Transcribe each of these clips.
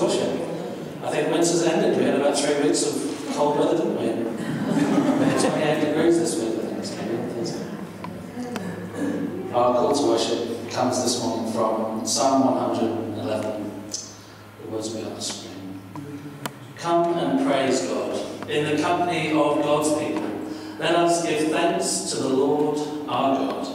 worship. I think winter's ended. We had about three weeks of cold weather, didn't we? We had 28 degrees this week, I think Our call to worship comes this morning from Psalm 111. The words we on the screen. Come and praise God in the company of God's people. Let us give thanks to the Lord our God.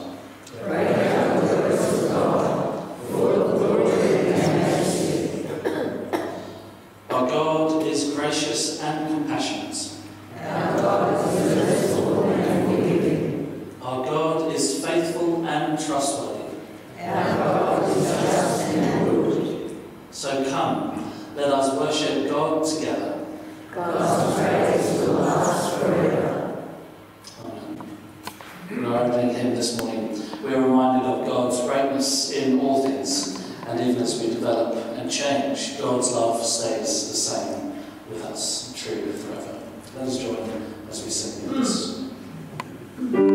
Our God is gracious and compassionate. Our God is faithful and trustworthy. So come, let us worship God together. God's praise will last Amen. In our opening hymn this morning, we are reminded of God's greatness in all things, and even as we develop and change, God's love stays the same with us, true forever. Let us join as we sing this.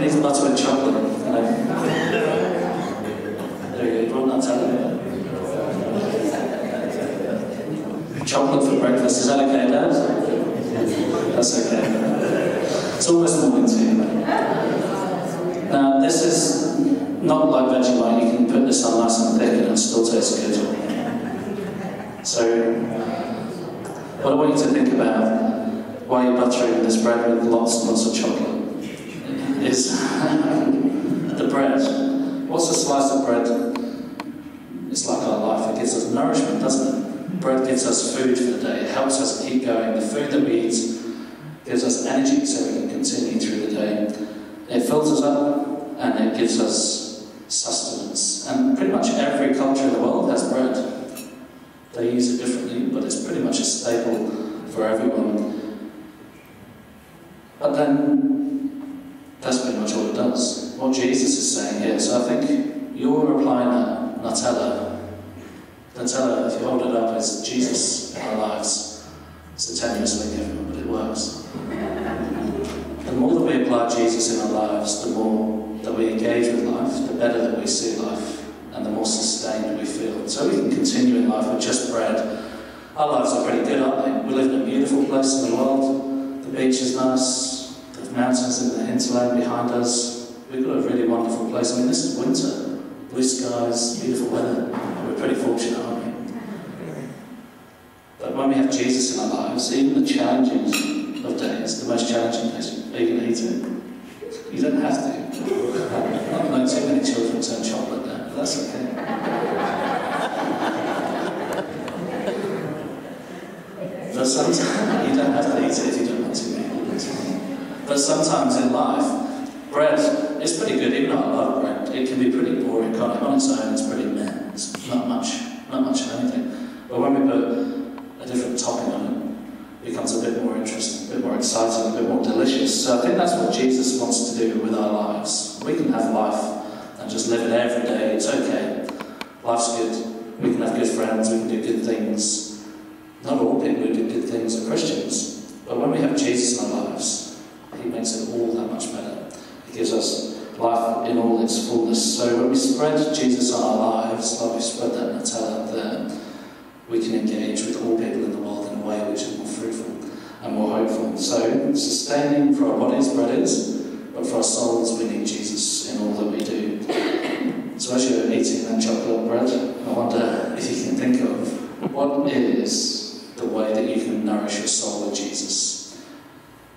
That. But who needs butter and chocolate? There you go. You want Nutella? Chocolate for breakfast. Is that okay, Dad? That's okay. It's almost morning tea. Now, this is not like veggie Vegemite. You can put this on nice and thick and it still tastes good. So, what I want you to think about while you're buttering this bread with lots and lots of chocolate is the bread. What's a slice of bread? It's like our life. It gives us nourishment, doesn't it? Bread gives us food for the day. It helps us keep going. The food that we eat gives us energy so we can continue through the day. It fills us up and it gives us sustenance. And pretty much every culture in the world has bread. They use it differently, but it's pretty much a staple for everyone. But then, that's pretty much all it does. What Jesus is saying here. So I think you're applying that Nutella. Nutella, if you hold it up, is Jesus in our lives. It's a tenuous link, everyone, but it works. The more that we apply Jesus in our lives, the more that we engage with life, the better that we see life, and the more sustained we feel. So we can continue in life with just bread. Our lives are pretty good, aren't they? We live in a beautiful place in the world. The beach is nice. The mountains in the hinterland behind us. We've got a really wonderful place. I mean, this is winter. Blue skies, beautiful weather. We're pretty fortunate, aren't we? But when we have Jesus in our lives, even the challenging of days, the most challenging days, you to eat it? You don't have to. I've too many children turn chocolate down, but that's okay. But sometimes you don't have to eat it if you don't want to. But sometimes in life, bread is pretty good. Even though I love bread, it can be pretty boring. Can't it? On its own, it's pretty meh. It's not much, not much of anything. But when we put a different topping on it, it becomes a bit more interesting, a bit more exciting, a bit more delicious. So I think that's what Jesus wants to do with our lives. We can have life and just live it every day. It's okay. Life's good. We can have good friends. We can do good things. Not all people who do good things are Christians, but when we have Jesus in our lives, He makes it all that much better. He gives us life in all its fullness. So when we spread Jesus on our lives, like we spread that Nutella there, we can engage with all people in the world in a way which is more fruitful and more hopeful. So sustaining for our bodies, bread is, but for our souls, we need Jesus in all that we do. So as you're eating that chocolate bread, I wonder if you can think of what is the way that you can nourish your soul with Jesus.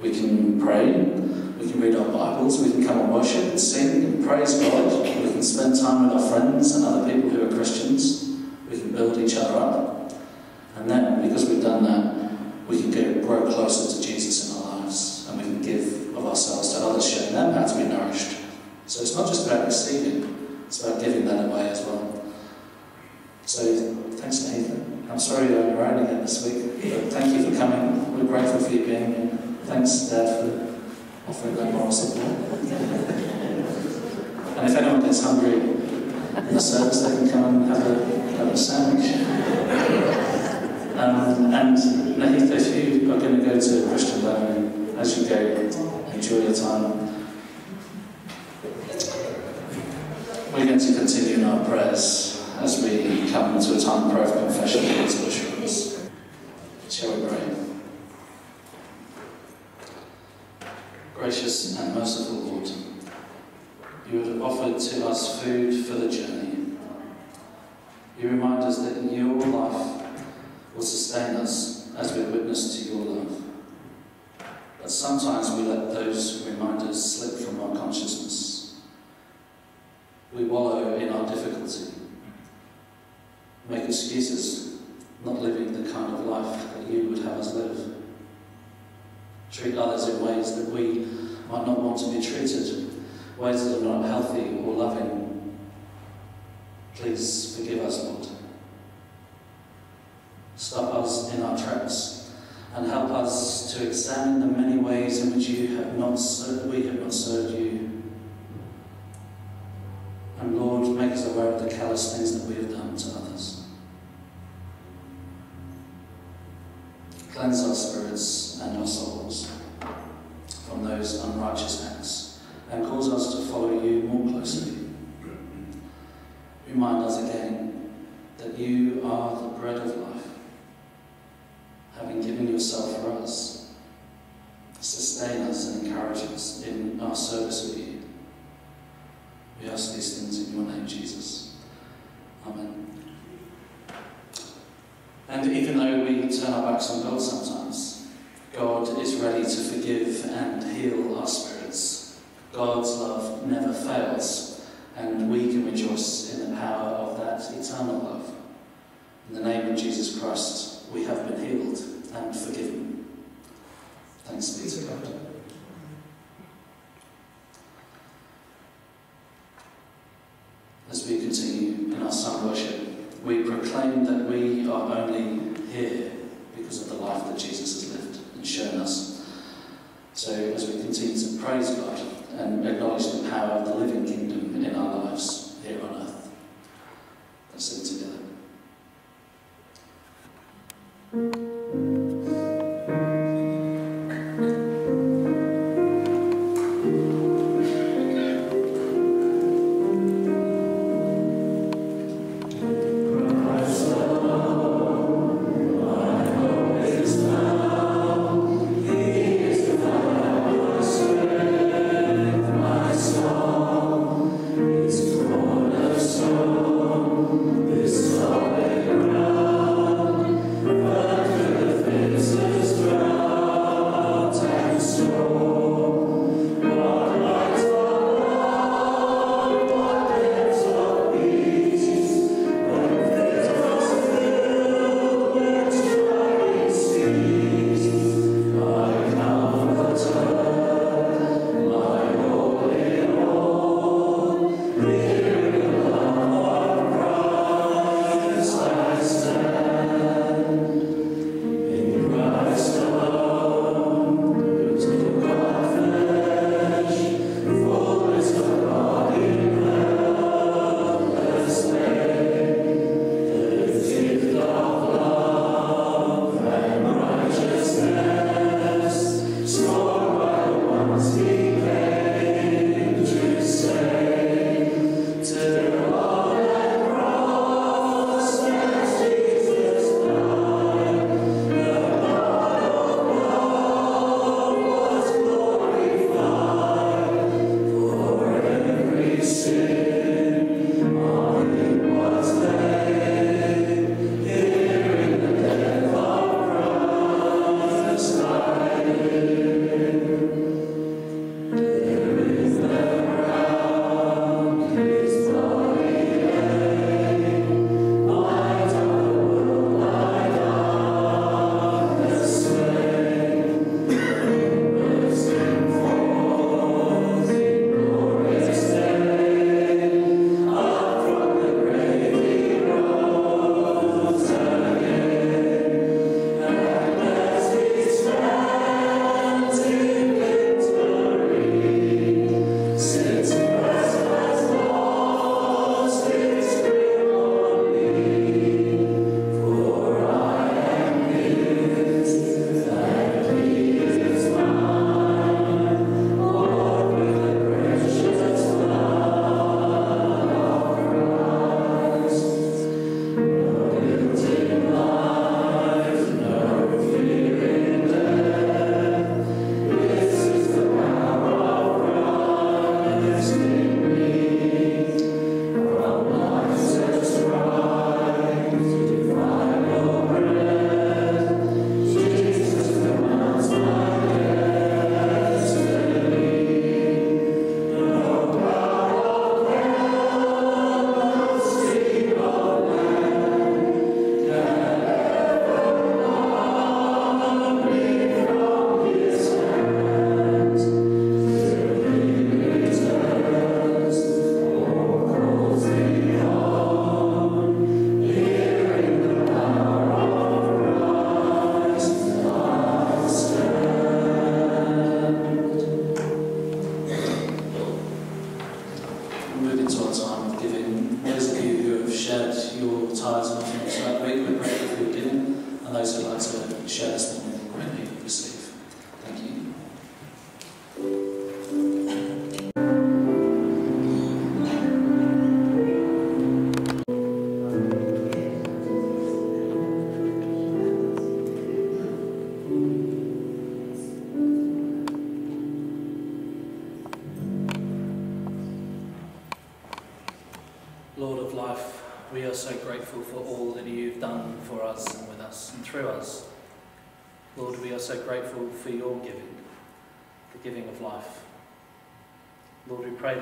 We can pray, we can read our Bibles, we can come and worship and sing and praise God, we can spend time with our friends and other people who are Christians, we can build each other up. And then, because we've done that, we can get, grow closer to Jesus in our lives and we can give of ourselves to others, showing them how to be nourished. So it's not just about receiving, it's about giving that away as well. So thanks, Nathan. I'm sorry you're own again this week, but thank you for coming. We're grateful for you being here. Thanks, Dad, for offering that moral support. And if anyone gets hungry in the service, they can come and have a, have a sandwich. Um, and if, if you are going to go to Christian learning, as you go, enjoy your time. We're going to continue in our prayers as we come into a time of prayer of confession and assurance. Shall we pray? Gracious and merciful Lord, you have offered to us food for the journey. You remind us that your life will sustain us as we witness to your love. But sometimes we let those reminders slip from our consciousness. We wallow in our difficulty, make excuses, not living the kind of life that you would have us live. Treat others in ways that we might not want to be treated, ways that are not healthy or loving. Please forgive us, Lord. Stop us in our tracks and help us to examine the many ways in which you have not served, we have not served you. And Lord, make us aware of the callous things that we have done to others. Cleanse our spirits and our souls from those unrighteous acts and cause us to follow you more closely. Remind us again that you are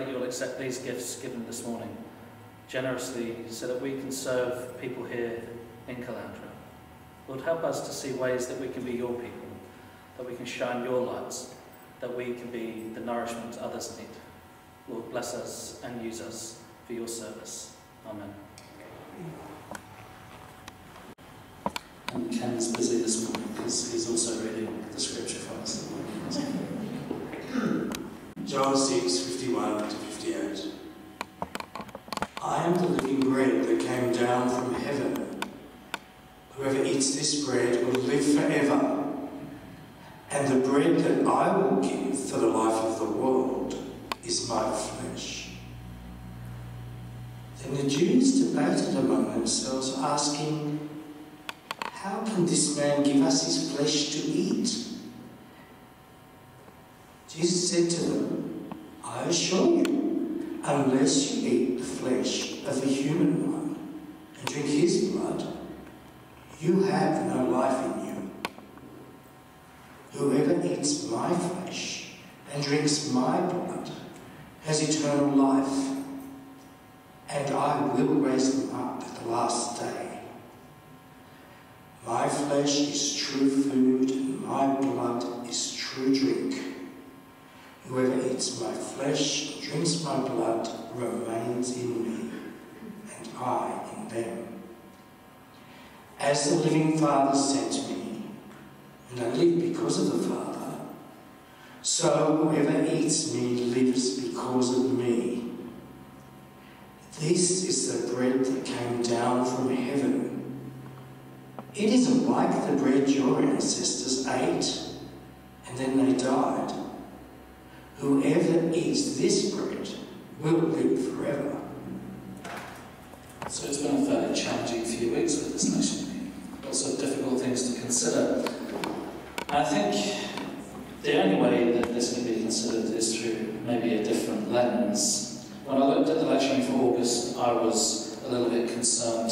that you'll accept these gifts given this morning generously so that we can serve people here in Caloundra. Lord, help us to see ways that we can be your people, that we can shine your lights, that we can be the nourishment others need. Lord, bless us and use us for your service. Amen. And Ken's busy this morning because he's also reading the scripture for us. John 6, 51 to 58. I am the living bread that came down from heaven. Whoever eats this bread will live forever. And the bread that I will give for the life of the world is my flesh. Then the Jews debated among themselves, asking, How can this man give us his flesh to eat? Jesus said to them, I assure you, unless you eat the flesh of the human one and drink his blood, you have no life in you. Whoever eats my flesh and drinks my blood has eternal life, and I will raise them up at the last day. My flesh is true food, and my blood is true drink. Whoever eats my flesh drinks my blood remains in me, and I in them. As the living Father sent me, and I live because of the Father, so whoever eats me lives because of me. This is the bread that came down from heaven. It isn't like the bread your ancestors ate, and then they died. Whoever eats this bread will live forever. So it's been a fairly challenging few weeks with this nation. Lots of difficult things to consider. I think the only way that this can be considered is through maybe a different lens. When I looked at the lectionary for August, I was a little bit concerned.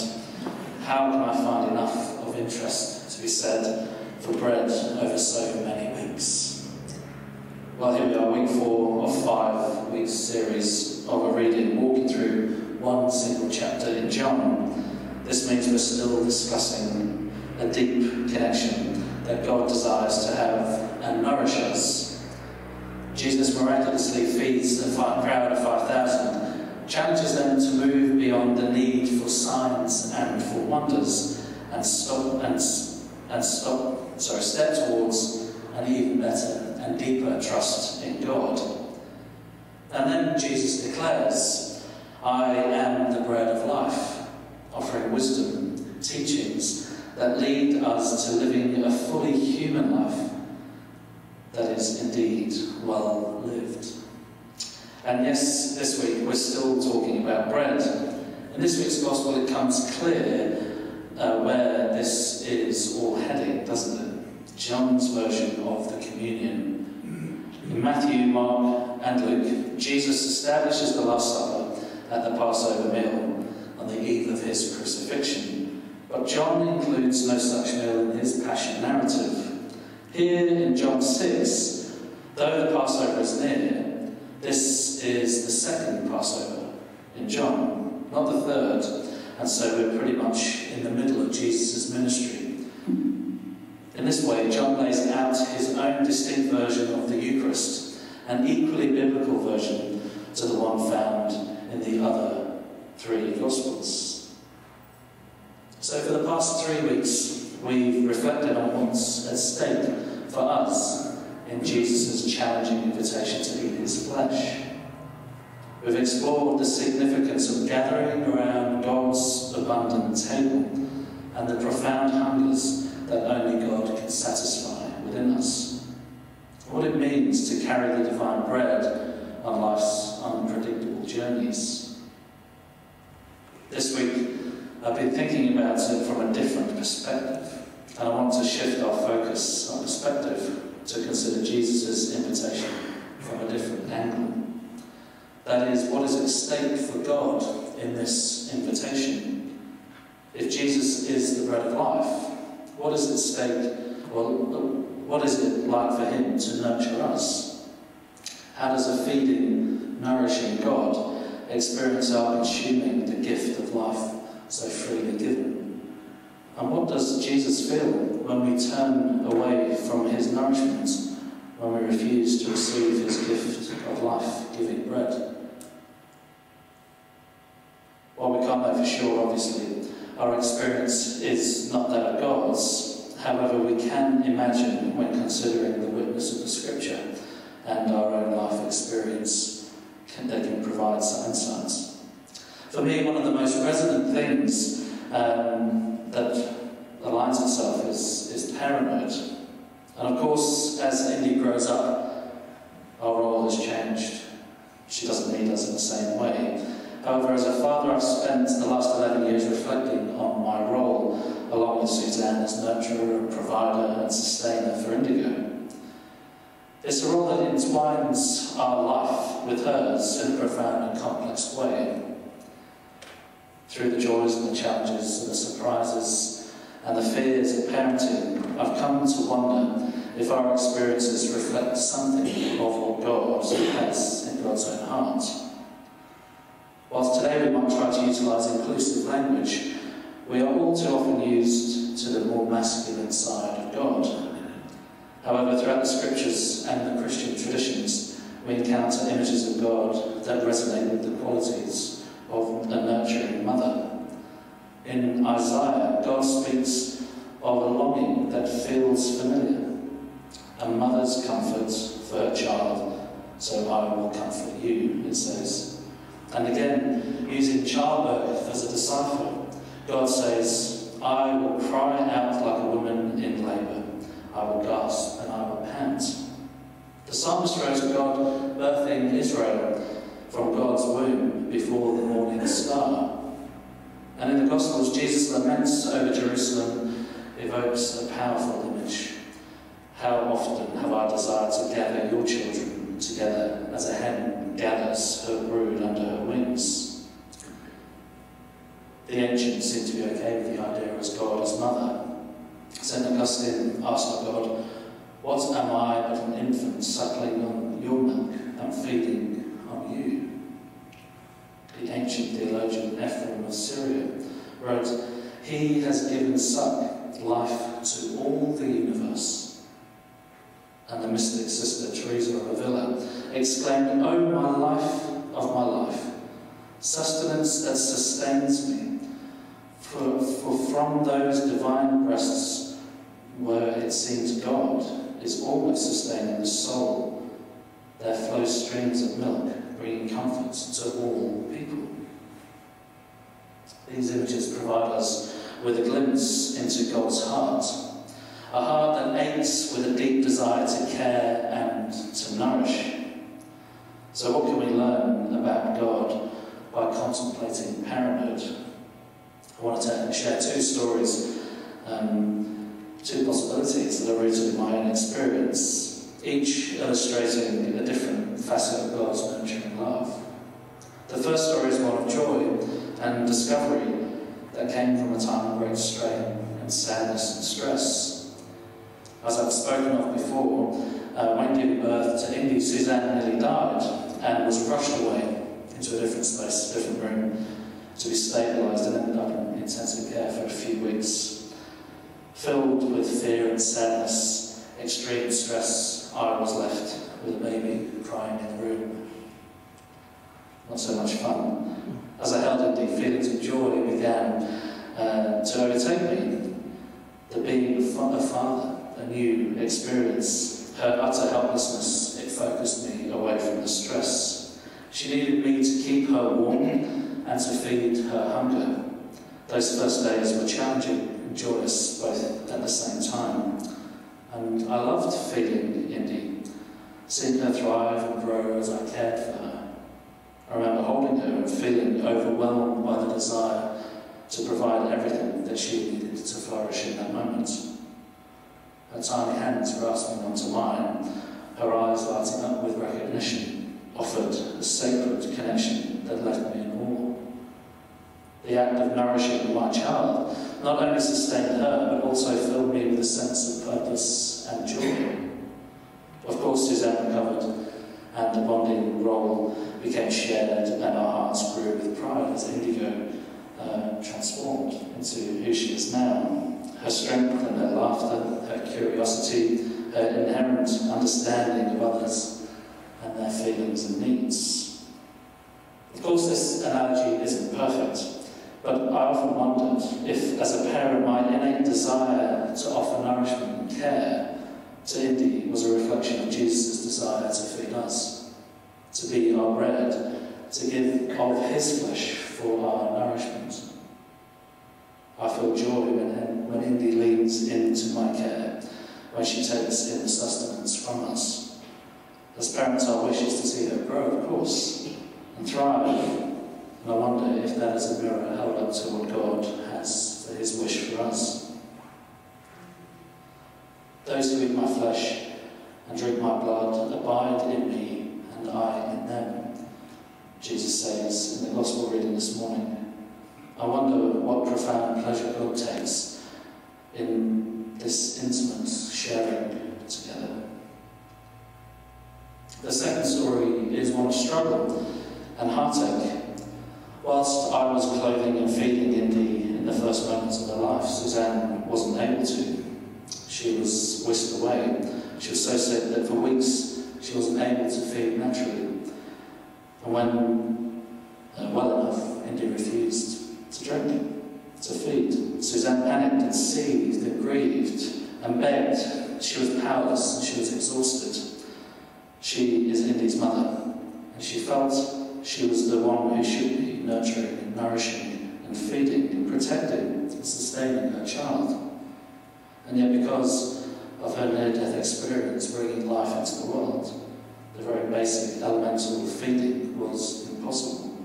How can I find enough of interest to be said for bread over so many weeks? Well, here we are, week four of five weeks series of a reading, walking through one single chapter in John. This means we're still discussing a deep connection that God desires to have and nourish us. Jesus miraculously feeds the crowd of 5,000, challenges them to move beyond the need for signs and for wonders, and stop and, and stop, sorry, step towards an even better and deeper trust in God. And then Jesus declares, I am the bread of life, offering wisdom, teachings that lead us to living a fully human life that is indeed well lived. And yes, this week we're still talking about bread. In this week's Gospel, it comes clear uh, where this is all heading, doesn't it? John's version of the communion. In Matthew, Mark, and Luke, Jesus establishes the Last Supper at the Passover meal on the eve of his crucifixion. But John includes no such meal in his Passion narrative. Here in John 6, though the Passover is near, this is the second Passover in John, not the third, and so we're pretty much in the middle of Jesus' ministry. In this way, John lays out his own distinct version of the Eucharist, an equally biblical version to the one found in the other three Gospels. So, for the past three weeks, we've reflected on what's at stake for us in Jesus' challenging invitation to eat his flesh. We've explored the significance of gathering around God's abundant table and the profound hungers that only God can satisfy within us. What it means to carry the divine bread on life's unpredictable journeys. This week, I've been thinking about it from a different perspective, and I want to shift our focus, our perspective, to consider Jesus' invitation from a different angle. That is, what is at stake for God in this invitation? If Jesus is the bread of life? What is at stake? Well, what is it like for him to nurture us? How does a feeding, nourishing God experience our consuming the gift of life so freely given? And what does Jesus feel when we turn away from his nourishment, when we refuse to receive his gift of life-giving bread? While we can't know for sure, obviously, our experience is not that of God's. However, we can imagine when considering the witness of the Scripture and our own life experience, can, they can provide some insights. For me, one of the most resonant things um, that aligns itself is, is parenthood. And of course, as Indy grows up, our role has changed. She doesn't need us in the same way. However, as a father, I've spent the last 11 years reflecting on my role, along with Suzanne, as nurturer, provider, and sustainer for Indigo. It's a role that entwines our life with hers in a profound and complex way. Through the joys and the challenges and the surprises and the fears of parenting, I've come to wonder if our experiences reflect something of what God has in God's own heart. Whilst today we might try to utilise inclusive language, we are all too often used to the more masculine side of God. However, throughout the scriptures and the Christian traditions, we encounter images of God that resonate with the qualities of a nurturing mother. In Isaiah, God speaks of a longing that feels familiar, a mother's comfort for her child, so I will comfort you, it says. And again, using childbirth as a decipher, God says, I will cry out like a woman in labour. I will gasp and I will pant. The psalmist wrote of God birthing Israel from God's womb before the morning star. And in the Gospels, Jesus' laments over Jerusalem evokes a powerful image. How often have I desired to gather your children together as a hen gathers her brood under her wings? The ancients seem to be okay with the idea as God as mother. St. Augustine asked God, What am I but an infant suckling on your milk and feeding on you? The ancient theologian Ephraim of Syria wrote, He has given suck, life to all the universe. And the mystic sister Teresa of Avila exclaimed, Oh, my life of my life, sustenance that sustains me, for, for from those divine breasts where it seems God is always sustaining the soul, there flow streams of milk, bringing comfort to all people. These images provide us with a glimpse into God's heart, a heart that aches with a deep desire to care and to nourish. So, what can we learn about God by contemplating parenthood? I want to share two stories, um, two possibilities that are rooted in my own experience, each illustrating a different facet of God's nurturing love. The first story is one of joy and discovery that came from a time of great strain and sadness and stress. As I've spoken of before, uh, when giving birth to Indy, Suzanne nearly died and was rushed away into a different space, a different room, to be stabilised and ended up in intensive care for a few weeks. Filled with fear and sadness, extreme stress, I was left with a baby crying in the room. Not so much fun. As I held Indy, feelings of joy began uh, to overtake me. The being a father, new experience, her utter helplessness, it focused me away from the stress. She needed me to keep her warm and to feed her hunger. Those first days were challenging and joyous both at the same time. And I loved feeding Indy, seeing her thrive and grow as I cared for her. I remember holding her and feeling overwhelmed by the desire to provide everything that she needed to flourish in that moment. Her tiny hands grasping onto mine, her eyes lighting up with recognition, offered a sacred connection that left me in awe. The act of nourishing my child not only sustained her, but also filled me with a sense of purpose and joy. Of course, Suzanne recovered, and the bonding role became shared, and our hearts grew with pride as Indigo uh, transformed into who she is now. Her strength and her laughter, her curiosity, her inherent understanding of others and their feelings and needs. Of course, this analogy isn't perfect, but I often wondered if, as a parent, my innate desire to offer nourishment and care to Indy was a reflection of Jesus' desire to feed us, to be our bread, to give of his flesh for our nourishment. I feel joy when, when Indy leans into my care, when she takes in the sustenance from us. As parents, our wish is to see her grow, of course, and thrive. And I wonder if that is a mirror held up to what God has for his wish for us. Those who eat my flesh and drink my blood abide in me, and I in them, Jesus says in the Gospel reading this morning. I wonder what profound pleasure God takes in this intimate sharing together. The second story is one of struggle and heartache. Whilst I was clothing and feeding Indy in the first moments of her life, Suzanne wasn't able to. She was whisked away. She was so sick that for weeks she wasn't able to feed naturally. And when uh, well enough, Indy refused to feed. Suzanne panicked and seethed and grieved and begged. She was powerless and she was exhausted. She is Indy's mother, and she felt she was the one who should be nurturing and nourishing and feeding and protecting and sustaining her child. And yet, because of her near death experience bringing life into the world, the very basic elemental feeding was impossible.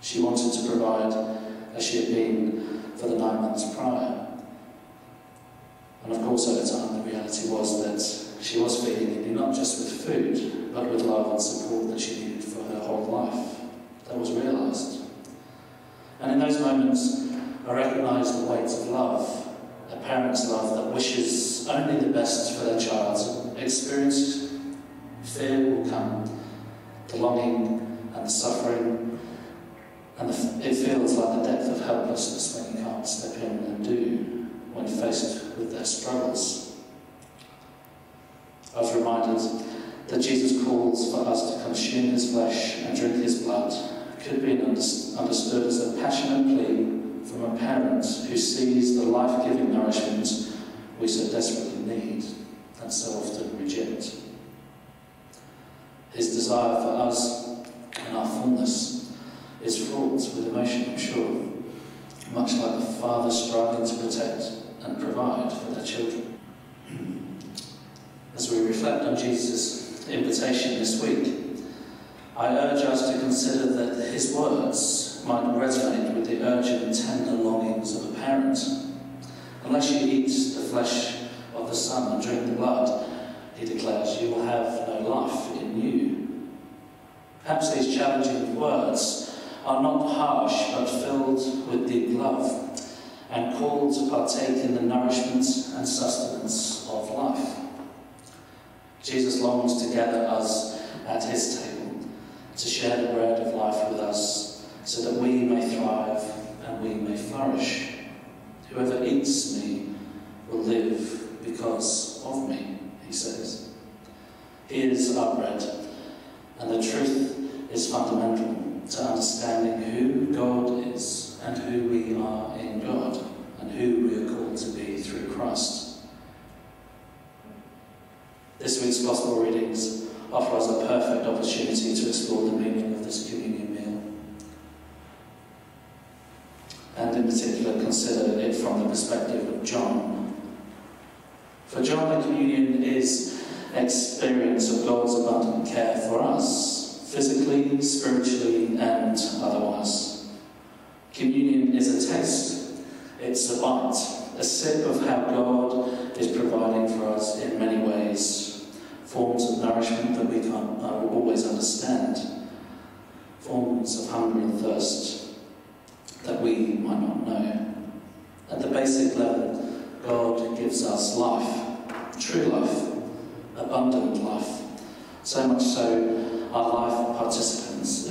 She wanted to provide as she had been for the nine months prior. And of course, over time, the reality was that she was feeding Indy not just with food, but with love and support that she needed for her whole life. That was realised. And in those moments, I recognised the weight of love, a parent's love that wishes only the best for their child. Experience fear will come, the longing and the suffering, and it feels like the depth of helplessness when you can't step in and do when faced with their struggles. I was reminded that Jesus calls for us to consume his flesh and drink his blood could be understood as a passionate plea from a parent who sees the life-giving nourishment we so desperately need and so often reject. His desire for us and our fullness is fraught with emotion, I'm sure, much like a father striving to protect and provide for their children. As we reflect on Jesus' invitation this week, I urge us to consider that his words might resonate with the urgent, tender longings of a parent. Unless you eat the flesh of the Son and drink the blood, he declares, you will have no life in you. Perhaps these challenging words are not harsh but filled with deep love and called to partake in the nourishment and sustenance of life. Jesus longs to gather us at his table, to share the bread of life with us, so that we may thrive and we may flourish. Whoever eats me will live because of me, he says. He is our bread, and the truth is fundamental to understanding who God is and who we are in God and who we are called to be through Christ. This week's Gospel readings offer us a perfect opportunity to explore the meaning of this communion meal. And in particular, consider it from the perspective of John. For John, the communion is experience of God's abundant care for us, physically, spiritually, and otherwise. Communion is a taste, it's a bite, a sip of how God is providing for us in many ways. Forms of nourishment that we can't uh, always understand, forms of hunger and thirst that we might not know. At the basic level, God gives us life, true life, abundant life. So much so, our life participants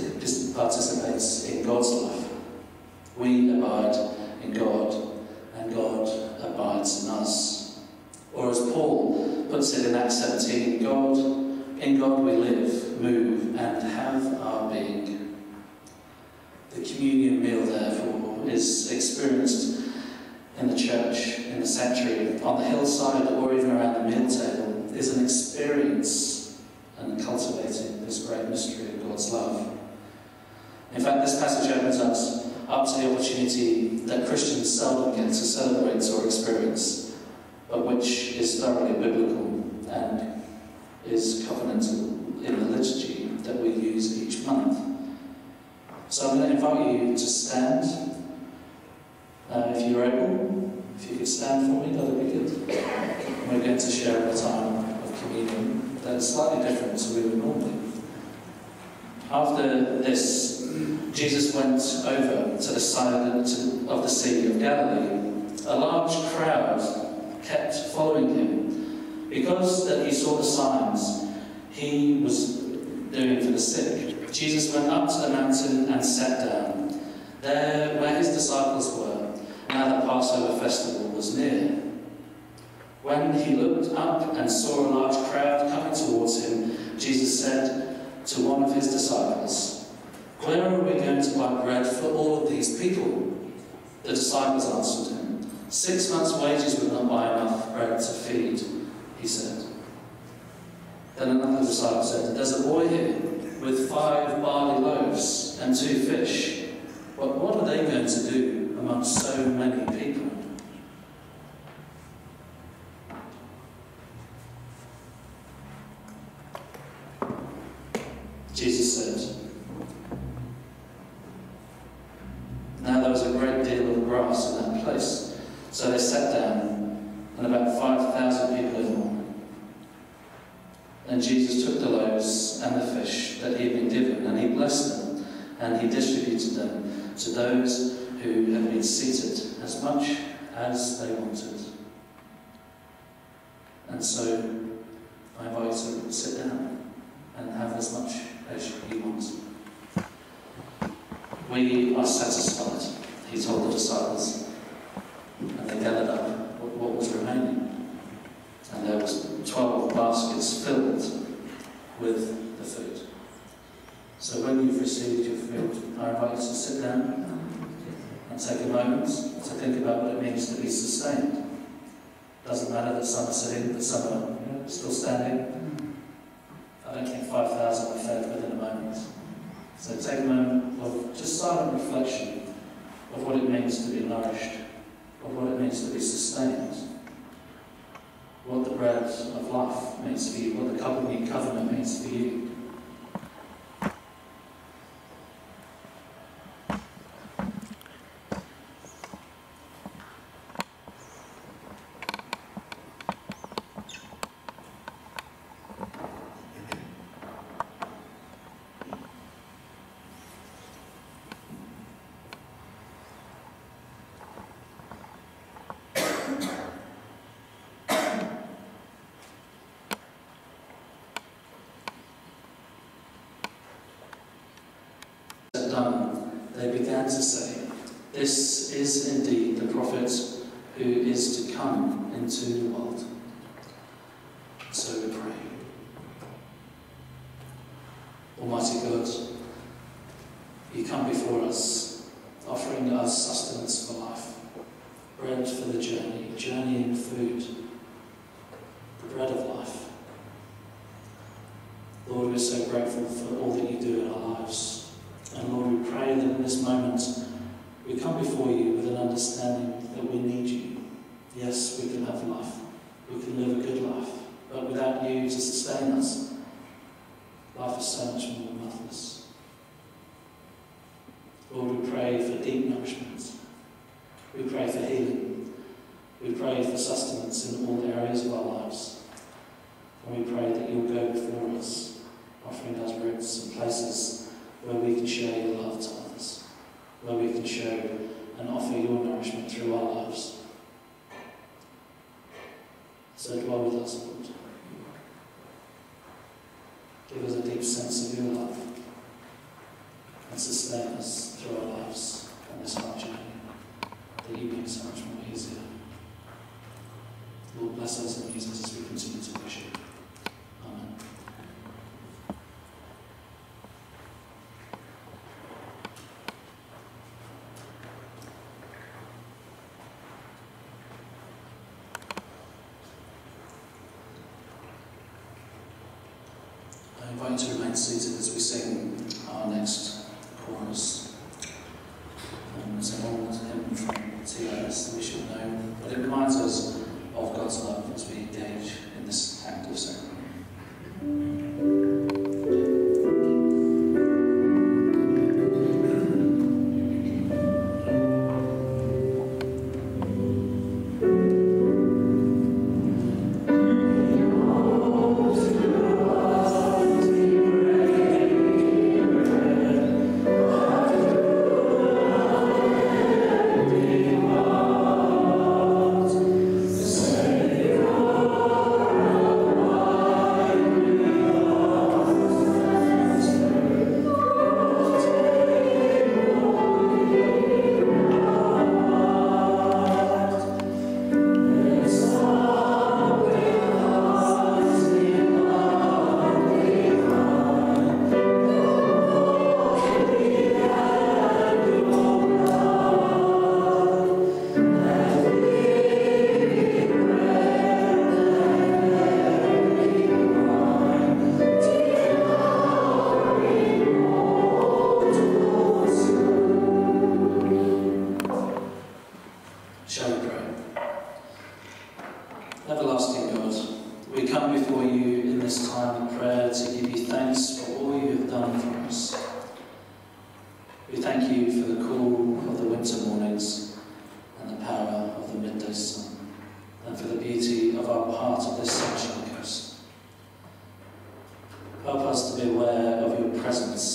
participates in God's life. We abide in God, and God abides in us. Or as Paul puts it in Acts 17, God, in God we live, move, and have our being. The communion meal, therefore, is experienced in the church, in the sanctuary, on the hillside, or even around the meal table, is an experience and cultivating this great mystery of God's love. In fact, this passage opens us up to the opportunity that Christians seldom get to celebrate or experience, but which is thoroughly biblical and is covenantal in the liturgy that we use each month. So I'm going to invite you to stand, uh, if you're able. If you could stand for me, that would be good. And we're going to share a time of communion that's slightly different to we would normally. After this, Jesus went over to the side of the Sea of Galilee. A large crowd kept following him because that he saw the signs he was doing for the sick. Jesus went up to the mountain and sat down, there where his disciples were, now the Passover festival was near. When he looked up and saw a large crowd coming towards him, Jesus said to one of his disciples, where are we going to buy bread for all of these people? The disciples answered him, Six months' wages would not buy enough bread to feed, he said. Then another disciple said, There's a boy here with five barley loaves and two fish. But what are they going to do amongst so many people? Jesus said, Now there was a great deal of grass in that place. So they sat down, and about 5,000 people in all. And Jesus took the loaves and the fish that he had been given, and he blessed them, and he distributed them to those who had been seated, as much as they wanted. And so I invite you to sit down and have as much as want. We are satisfied, he told the disciples. And they gathered up what was remaining. And there was 12 baskets filled with the food. So when you've received your food, I invite you to sit down and take a moment to think about what it means to be sustained. Doesn't matter that some are sitting, that some are still standing. I don't think 5,000 are fed within a moment. So take a moment of just silent reflection of what it means to be nourished, of what it means to be sustained, what the bread of life means for you, what the covenant covenant means for you. Done, they began to say, This is indeed the prophet who is to come into the world. So we pray. Almighty God, you come before us, offering us sustenance for life, bread for the journey, journeying food, the bread of life. Lord, we're so grateful for all that you do in our lives. Pray that in this moment we come before you with an understanding that we need you. Yes, we can have life. We can live a good life. But without you to sustain us, life is so much more worthless. Lord, we pray for deep nourishment. We pray for healing. We pray for sustenance in all areas of our lives. And we pray that you'll go before us, offering us routes and places where we can share your love to others, where we can show and offer your nourishment through our lives. So dwell with us, Lord. Give us a deep sense of your love and sustain us through our lives on this hard journey that you make so much more easier. Lord, bless us and use us as we continue to worship seated as we sing our next Help us to be aware of your presence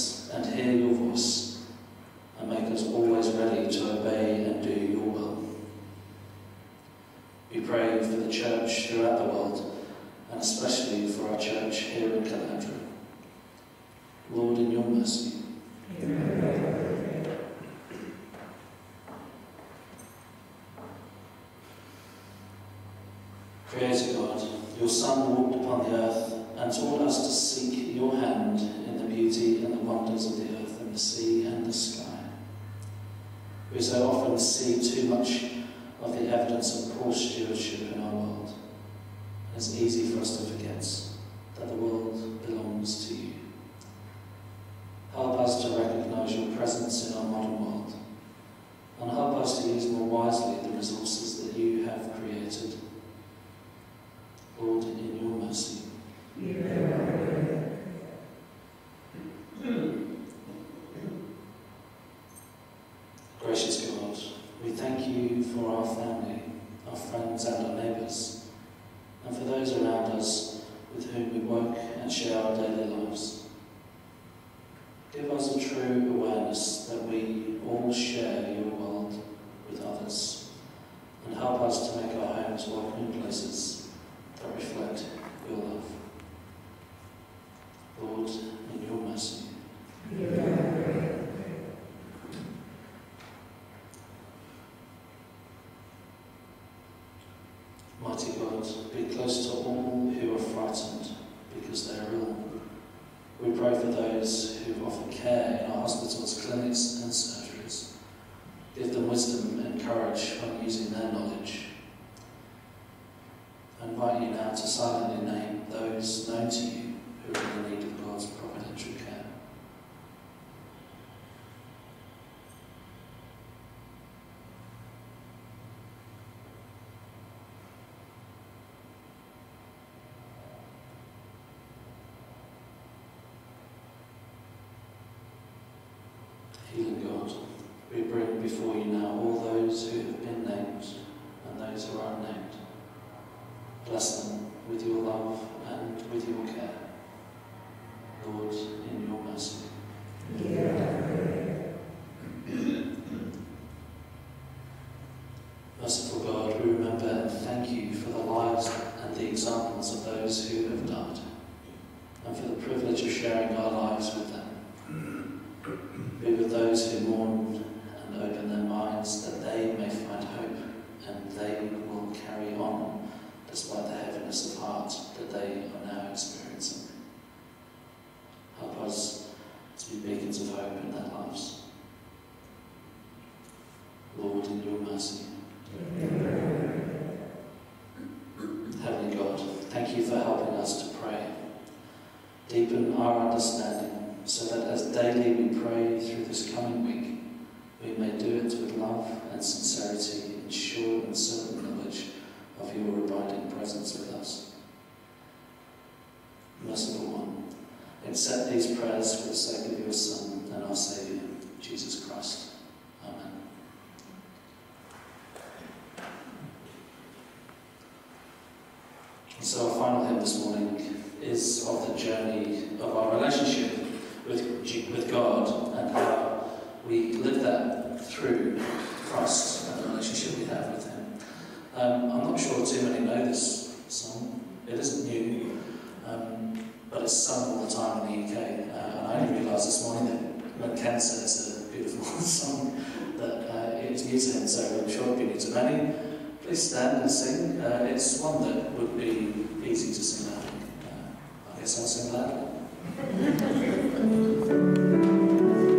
mismo Lord, in your mercy. Heavenly God, thank you for helping us to pray. Deepen our understanding so that as daily we pray through this coming week, we may do it with love and sincerity in sure and certain knowledge of your abiding presence with us. Merciful One, accept these prayers for the sake of your Son and our Saviour, Jesus Christ. Amen. And this morning is of the journey of our relationship with, with God and how we live that through Christ and the relationship we have with Him. Um, I'm not sure too many know this song. It isn't new, um, but it's sung all the time in the UK. Uh, and I only realised this morning that when Ken it's a beautiful song, that uh, it's new to him, so I'm sure it'll be new to many. Please stand and sing. Uh, it's one that would be easy to sing loudly. Uh, I guess I'll sing loudly.